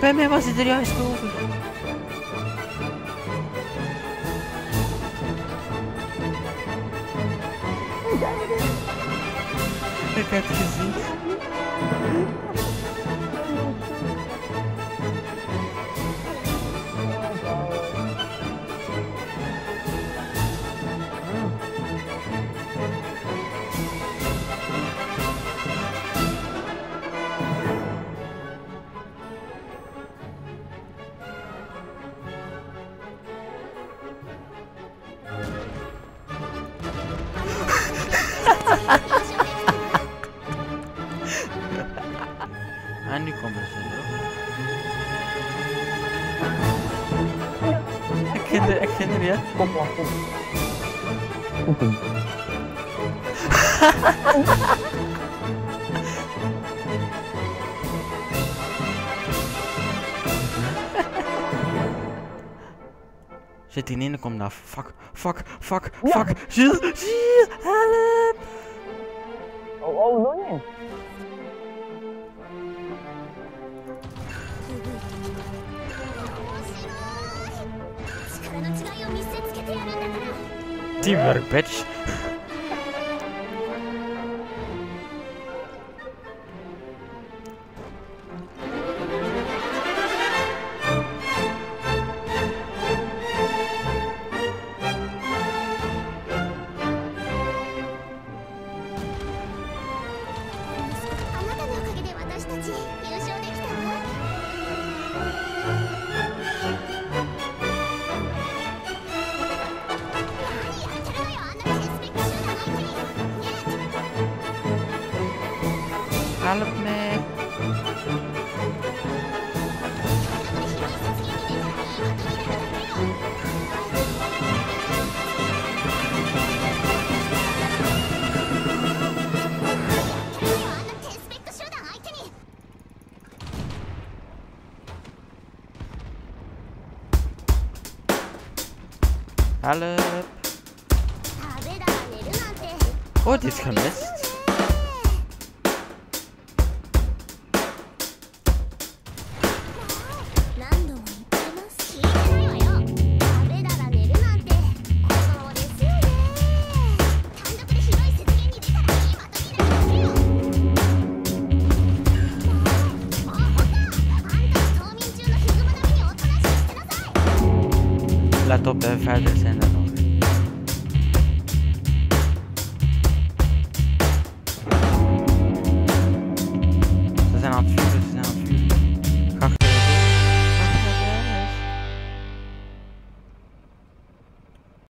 Premier Macedonian School. Eu quero que geen, ik geen idee. Hè? Kom maar, kom. Poepen. Zit die ene komt af. Fuck, fuck, fuck, fuck. Ziel, help! Oh, oh, nog. Teamwork, bitch. Hello, me. Help! Oh, this. la tope Ferdersen eller något.